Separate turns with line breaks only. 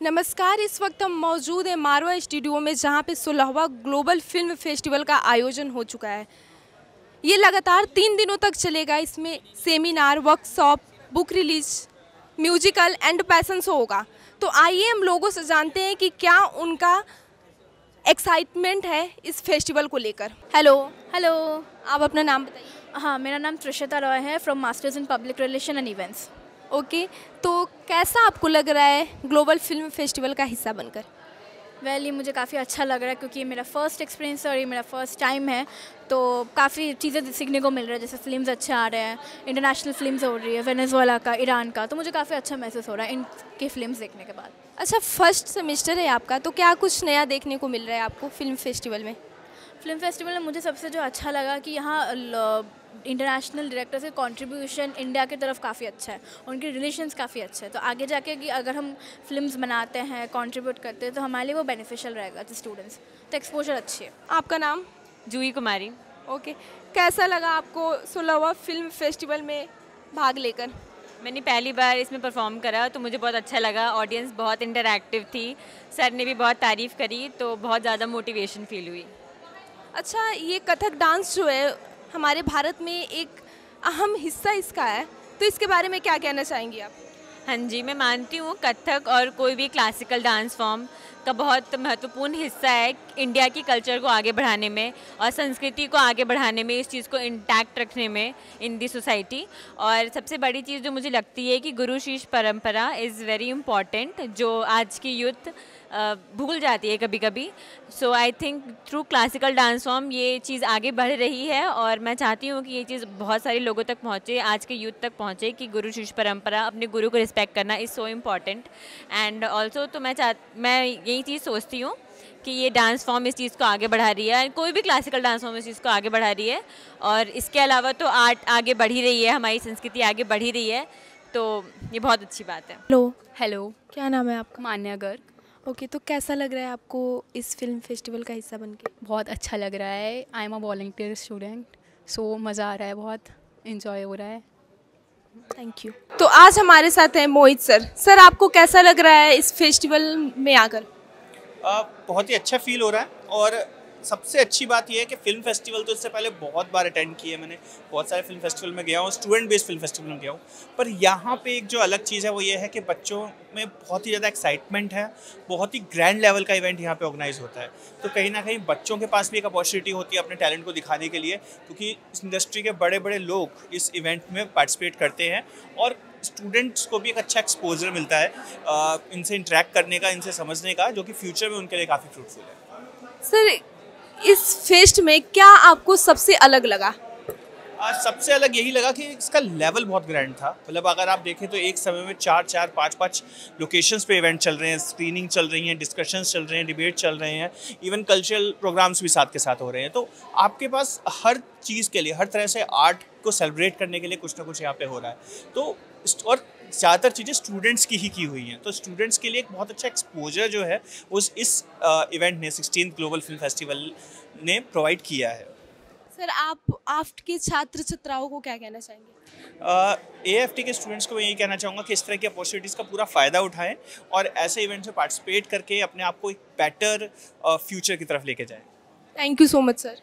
नमस्कार, इस वक्त हम मौजूद हैं मारवा स्टूडियो में, जहाँ पे सोलहवा ग्लोबल फ़िल्म फेस्टिवल का आयोजन हो चुका है। ये लगातार तीन दिनों तक चलेगा, इसमें seminar workshop book release musical and passion show होगा। तो आइए हम लोगों से जानते हैं कि क्या उनका एक्साइटमेंट है इस फेस्टिवल को लेकर। हेलो
हेलो
आप अपना नाम बताइए।
हाँ मेरा नाम त्रिशता रॉय है from masters in public relation and events
okay? तो कैसा आपको लग रहा है ग्लोबल फ़िल्म फेस्टिवल का हिस्सा बनकर?
वेल ये मुझे काफ़ी अच्छा लग रहा है क्योंकि ये मेरा फ़र्स्ट एक्सपीरियंस है और ये मेरा फ़र्स्ट टाइम है। तो काफ़ी चीज़ें सीखने को मिल रहा है जैसे फिल्म्स अच्छे आ रहे हैं इंटरनेशनल फिल्म्स हो रही है वेनेजुएला का ईरान का तो मुझे काफ़ी अच्छा महसूस हो रहा है इनके फिल्म्स देखने के बाद।
अच्छा फ़र्स्ट सेमेस्टर है आपका तो क्या कुछ नया देखने को मिल रहा है आपको फ़िल्म फेस्टिवल में?
फ़िल्म फेस्टिवल में मुझे सबसे जो अच्छा लगा कि यहाँ इंटरनेशनल डायरेक्टर से कंट्रीब्यूशन इंडिया की तरफ़ काफ़ी अच्छा है उनके रिलेशंस काफ़ी अच्छे हैं। तो आगे जाके कि अगर हम फिल्म्स बनाते हैं कंट्रीब्यूट करते हैं तो हमारे लिए वो बेनिफिशियल रहेगा तो स्टूडेंट्स तो एक्सपोजर अच्छी है।
आपका नाम?
जूही कुमारी।
ओके कैसा लगा आपको सोलहवा फ़िल्म फेस्टिवल में भाग लेकर?
मैंने पहली बार इसमें परफॉर्म करा तो मुझे बहुत अच्छा लगा। ऑडियंस बहुत इंटरैक्टिव थी। सर ने भी बहुत तारीफ़ करी तो बहुत ज़्यादा मोटिवेशन फील हुई।
अच्छा ये कथक डांस जो है, हमारे भारत में एक अहम हिस्सा इसका है तो इसके बारे में क्या कहना चाहेंगी आप?
हाँ जी, मैं मानती हूँ कथक और कोई भी क्लासिकल डांस फॉर्म का बहुत महत्वपूर्ण हिस्सा है इंडिया की कल्चर को आगे बढ़ाने में और संस्कृति को आगे बढ़ाने में, इस चीज़ को इंटैक्ट रखने में इन दी सोसाइटी और सबसे बड़ी चीज़ जो मुझे लगती है कि गुरु शिष्य परंपरा इज़ वेरी इंपॉर्टेंट जो आज की यूथ भूल जाती है कभी कभी so I think through classical dance form ये चीज़ आगे बढ़ रही है और मैं चाहती हूँ कि ये चीज़ बहुत सारे लोगों तक पहुँचे, आज के यूथ तक पहुँचे कि गुरु शिष्य परंपरा अपने गुरु को रिस्पेक्ट करना is so important and also तो मैं चाह, मैं यही चीज़ सोचती हूँ कि ये डांस फॉर्म इस चीज़ को आगे बढ़ा रही है कोई भी क्लासिकल डांस फॉर्म इस चीज़ को आगे बढ़ा रही है और इसके अलावा तो आर्ट आगे बढ़ ही रही है हमारी संस्कृति आगे बढ़ ही रही है तो ये बहुत अच्छी बात है।
हेलो
हेलो
क्या नाम है आपका?
मान्या गर्ग।
ओके तो कैसा लग रहा है आपको इस फ़िल्म फेस्टिवल का हिस्सा बन के
बहुत अच्छा लग रहा है। I am a volunteer student so मज़ा आ रहा है बहुत इन्जॉय हो रहा है।
थैंक यू तो आज हमारे साथ हैं मोहित सर। सर आपको कैसा लग रहा है इस फेस्टिवल में आकर?
बहुत ही अच्छा फील हो रहा है और सबसे अच्छी बात यह है कि फ़िल्म फेस्टिवल तो इससे पहले बहुत बार अटेंड किए मैंने। बहुत सारे फ़िल्म फेस्टिवल में गया हूँ स्टूडेंट बेस्ड फ़िल्म फेस्टिवल में गया हूँ। पर यहाँ पे एक जो अलग चीज़ है वो ये है कि बच्चों में बहुत ही ज़्यादा एक्साइटमेंट है, बहुत ही ग्रैंड लेवल का इवेंट यहाँ पे ऑर्गेनाइज होता है। तो कहीं ना कहीं बच्चों के पास भी एक अपॉर्चुनिटी होती है अपने टैलेंट को दिखाने के लिए, क्योंकि इस इंडस्ट्री के बड़े बड़े लोग इस इवेंट में पार्टिसिपेट करते हैं और स्टूडेंट्स को भी एक अच्छा एक्सपोजर मिलता है इनसे इंटरेक्ट करने का, इनसे समझने का, जो कि फ्यूचर में उनके लिए काफ़ी फ्रूटफुल है।
सर इस फेस्ट में क्या आपको सबसे अलग लगा?
आज सबसे अलग यही लगा कि इसका लेवल बहुत ग्रैंड था। मतलब अगर आप देखें तो एक समय में चार चार, पाँच पाँच लोकेशंस पे इवेंट चल रहे हैं स्क्रीनिंग चल रही हैं डिस्कशंस चल रहे हैं डिबेट चल रहे हैं इवन कल्चरल प्रोग्राम्स भी साथ के साथ हो रहे हैं। तो आपके पास हर चीज़ के लिए, हर तरह से आर्ट को सेलिब्रेट करने के लिए कुछ ना कुछ यहाँ पे हो रहा है। तो और ज़्यादातर चीज़ें स्टूडेंट्स की ही की हुई हैं। तो स्टूडेंट्स के लिए एक बहुत अच्छा एक्सपोजर जो है, उस इस इवेंट ने सिक्सटीन ग्लोबल फ़िल्म फेस्टिवल ने प्रोवाइड किया है।
सर आप आफ्ट के छात्र छात्राओं को क्या कहना चाहेंगे?
ए एफ़ टी के स्टूडेंट्स को मैं यही कहना चाहूँगा कि इस तरह की अपॉर्चुनिटीज़ का पूरा फ़ायदा उठाएँ और ऐसे इवेंट में पार्टिसिपेट करके अपने आप को एक बेटर फ्यूचर की तरफ़ लेके जाएँ।
Thank you so much sir